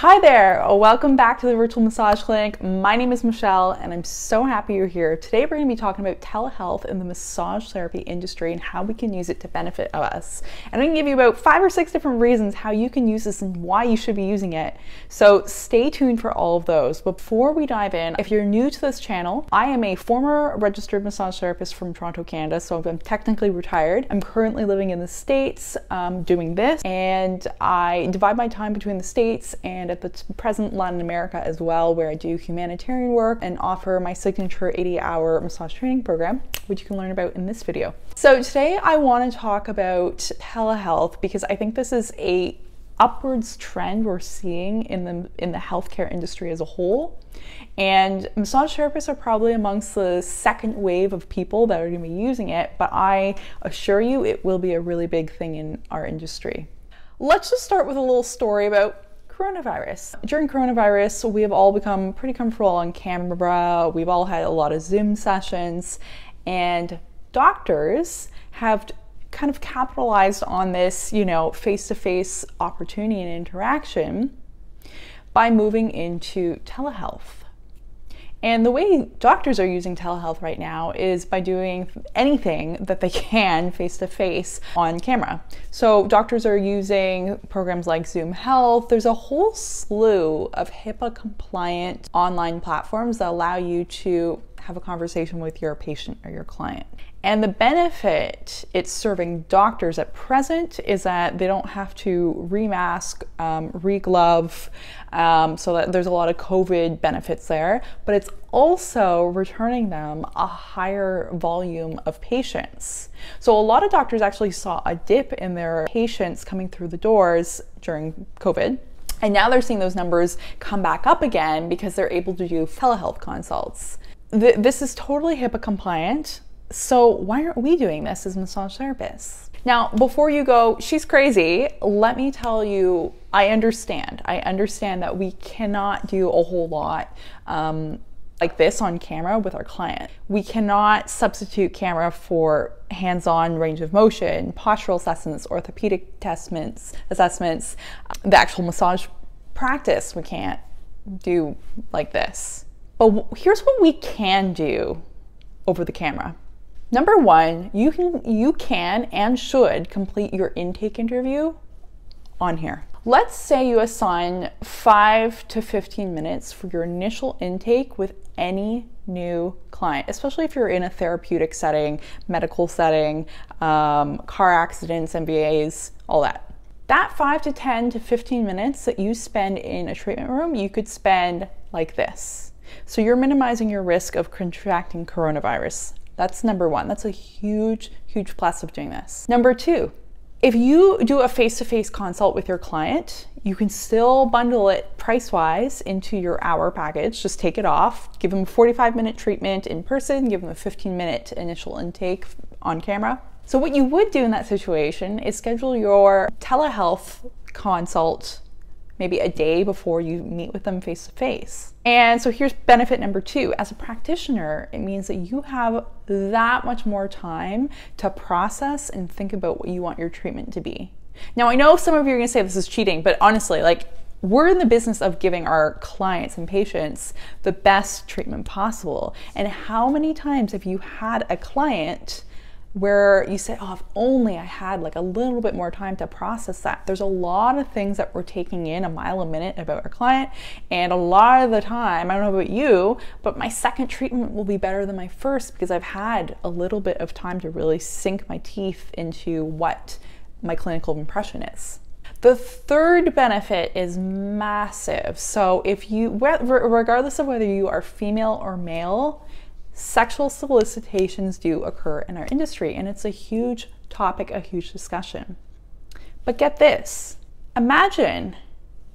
Hi there, welcome back to the Virtual Massage Clinic. My name is Michelle and I'm so happy you're here. Today we're going to be talking about telehealth in the massage therapy industry and how we can use it to benefit us. And I'm going to give you about five or six different reasons how you can use this and why you should be using it. So stay tuned for all of those. Before we dive in, if you're new to this channel, I am a former registered massage therapist from Toronto, Canada, so I'm technically retired. I'm currently living in the States um, doing this and I divide my time between the States and at the present Latin America as well, where I do humanitarian work and offer my signature 80 hour massage training program, which you can learn about in this video. So today I want to talk about telehealth because I think this is a upwards trend we're seeing in the in the healthcare industry as a whole. And massage therapists are probably amongst the second wave of people that are going to be using it, but I assure you it will be a really big thing in our industry. Let's just start with a little story about coronavirus. During coronavirus, we have all become pretty comfortable on camera. We've all had a lot of Zoom sessions, and doctors have kind of capitalized on this, you know, face to face opportunity and interaction by moving into telehealth. And the way doctors are using telehealth right now is by doing anything that they can face to face on camera. So, doctors are using programs like Zoom Health. There's a whole slew of HIPAA compliant online platforms that allow you to have a conversation with your patient or your client. And the benefit it's serving doctors at present is that they don't have to remask, um, reglove, um, so that there's a lot of COVID benefits there, but it's also returning them a higher volume of patients. So a lot of doctors actually saw a dip in their patients coming through the doors during COVID. And now they're seeing those numbers come back up again because they're able to do telehealth consults. Th this is totally HIPAA compliant. So why aren't we doing this as massage therapists? Now, before you go, she's crazy, let me tell you, I understand. I understand that we cannot do a whole lot um, like this on camera with our client. We cannot substitute camera for hands-on range of motion, postural assessments, orthopedic assessments, assessments, the actual massage practice we can't do like this. But here's what we can do over the camera. Number one, you can, you can and should complete your intake interview on here. Let's say you assign five to 15 minutes for your initial intake with any new client, especially if you're in a therapeutic setting, medical setting, um, car accidents, MVAs, all that. That five to 10 to 15 minutes that you spend in a treatment room, you could spend like this. So you're minimizing your risk of contracting coronavirus that's number one. That's a huge, huge plus of doing this. Number two, if you do a face to face consult with your client, you can still bundle it price wise into your hour package. Just take it off, give them a 45 minute treatment in person, give them a 15 minute initial intake on camera. So, what you would do in that situation is schedule your telehealth consult maybe a day before you meet with them face to face. And so here's benefit number two. As a practitioner, it means that you have that much more time to process and think about what you want your treatment to be. Now, I know some of you are gonna say this is cheating, but honestly, like, we're in the business of giving our clients and patients the best treatment possible. And how many times have you had a client where you say, oh, if only I had like a little bit more time to process that. There's a lot of things that we're taking in a mile a minute about our client. And a lot of the time, I don't know about you, but my second treatment will be better than my first because I've had a little bit of time to really sink my teeth into what my clinical impression is. The third benefit is massive. So if you, regardless of whether you are female or male, sexual solicitations do occur in our industry, and it's a huge topic, a huge discussion. But get this imagine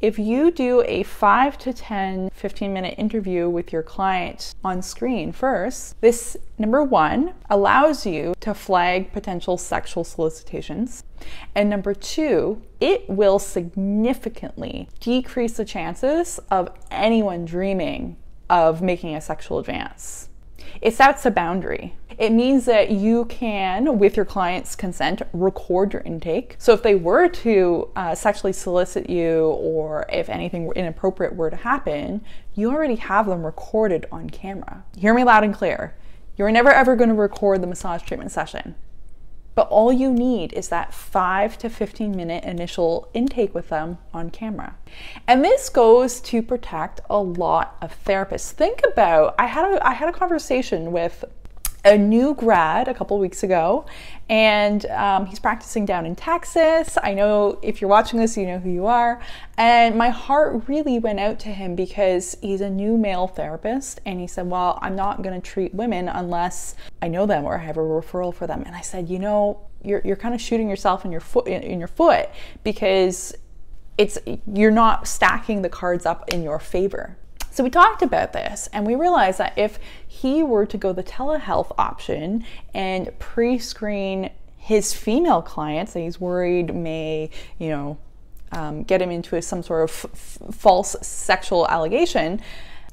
if you do a 5 to 10, 15 minute interview with your client on screen first, this number one allows you to flag potential sexual solicitations. And number two, it will significantly decrease the chances of anyone dreaming of making a sexual advance. It sets a boundary. It means that you can, with your client's consent, record your intake. So if they were to uh, sexually solicit you or if anything inappropriate were to happen, you already have them recorded on camera. Hear me loud and clear. You're never ever going to record the massage treatment session. But all you need is that 5 to 15 minute initial intake with them on camera. And this goes to protect a lot of therapists. Think about I had a I had a conversation with a new grad a couple weeks ago, and um, he's practicing down in Texas. I know if you're watching this, you know who you are. And my heart really went out to him because he's a new male therapist, and he said, Well, I'm not going to treat women unless I know them or I have a referral for them. And I said, You know, you're, you're kind of shooting yourself in your foot in, in your foot because it's you're not stacking the cards up in your favor so we talked about this and we realized that if he were to go the telehealth option and pre-screen his female clients that he's worried may, you know, um, get him into some sort of false sexual allegation,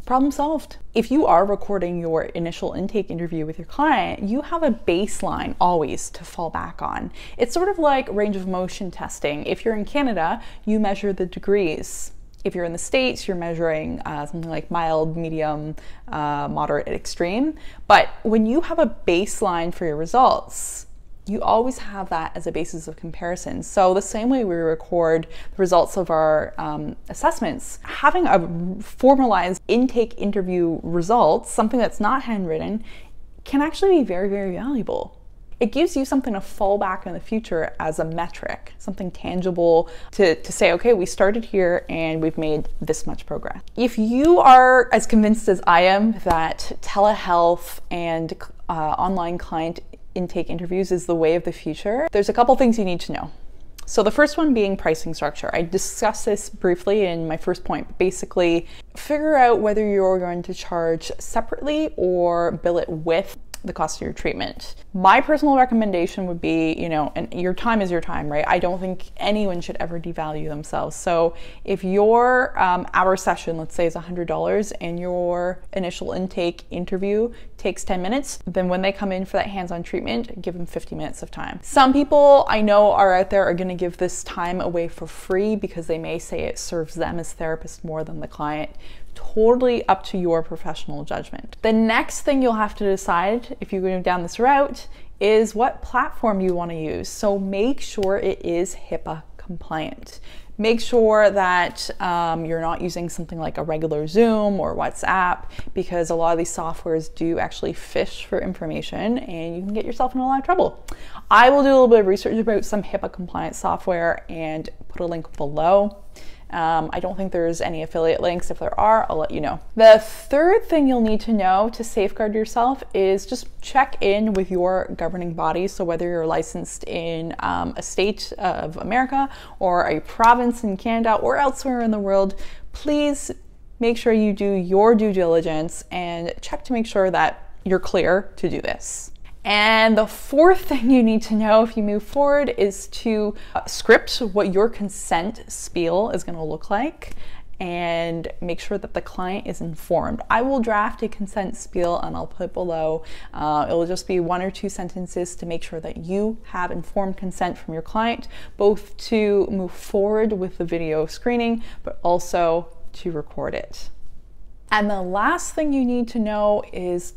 problem solved. If you are recording your initial intake interview with your client, you have a baseline always to fall back on. It's sort of like range of motion testing. If you're in Canada, you measure the degrees if you're in the States, you're measuring uh, something like mild, medium, uh, moderate, extreme. But when you have a baseline for your results, you always have that as a basis of comparison. So, the same way we record the results of our um, assessments, having a formalized intake interview results, something that's not handwritten, can actually be very, very valuable it gives you something to fall back in the future as a metric, something tangible to, to say, okay, we started here and we've made this much progress. If you are as convinced as I am that telehealth and uh, online client intake interviews is the way of the future, there's a couple things you need to know. So, the first one being pricing structure. I discussed this briefly in my first point. Basically, figure out whether you're going to charge separately or bill it with the cost of your treatment. My personal recommendation would be, you know, and your time is your time, right? I don't think anyone should ever devalue themselves. So if your um, hour session, let's say, is $100 and your initial intake interview takes 10 minutes, then when they come in for that hands on treatment, give them 50 minutes of time. Some people I know are out there are going to give this time away for free because they may say it serves them as therapists more than the client totally up to your professional judgment. The next thing you'll have to decide if you're going down this route is what platform you want to use. So make sure it is HIPAA compliant. Make sure that um, you're not using something like a regular Zoom or WhatsApp because a lot of these softwares do actually fish for information and you can get yourself in a lot of trouble. I will do a little bit of research about some HIPAA compliant software and put a link below. Um, I don't think there's any affiliate links. If there are, I'll let you know. The third thing you'll need to know to safeguard yourself is just check in with your governing body. So, whether you're licensed in um, a state of America or a province in Canada or elsewhere in the world, please make sure you do your due diligence and check to make sure that you're clear to do this. And the fourth thing you need to know if you move forward is to uh, script what your consent spiel is going to look like and make sure that the client is informed. I will draft a consent spiel and I'll put below. Uh, it will just be one or two sentences to make sure that you have informed consent from your client, both to move forward with the video screening, but also to record it. And the last thing you need to know is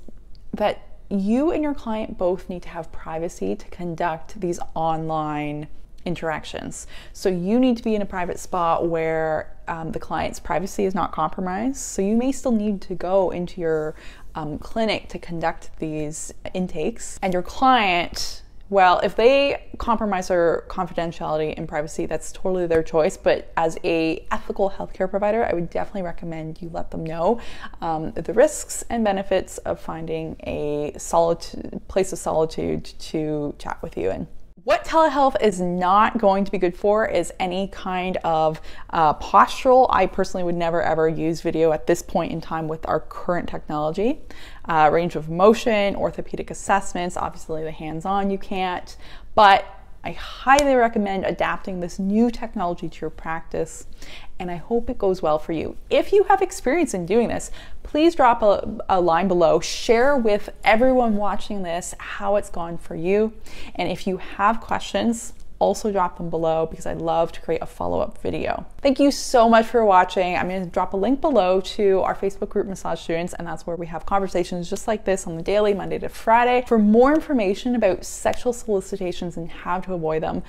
that you and your client both need to have privacy to conduct these online interactions. So you need to be in a private spot where um, the client's privacy is not compromised. So you may still need to go into your um, clinic to conduct these intakes, and your client well, if they compromise their confidentiality and privacy, that's totally their choice. But as a ethical healthcare provider, I would definitely recommend you let them know um, the risks and benefits of finding a solitude, place of solitude to chat with you in. What telehealth is not going to be good for is any kind of uh, postural. I personally would never ever use video at this point in time with our current technology. Uh, range of motion, orthopedic assessments, obviously the hands on you can't, but I highly recommend adapting this new technology to your practice, and I hope it goes well for you. If you have experience in doing this, please drop a, a, line below. Share with everyone watching this how it's gone for you. And if you have questions, also drop them below because I'd love to create a follow-up video. Thank you so much for watching. I'm to drop a link below to our Facebook group Massage Students and that's where we have conversations just like this on the daily, Monday to Friday. For more information about sexual solicitations and how to avoid them,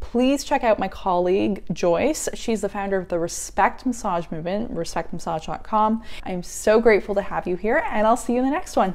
please check out my colleague Joyce. She's the founder of the Respect Massage Movement, respectmassage.com. I'm so grateful to have you here, and I'll see you in the next one.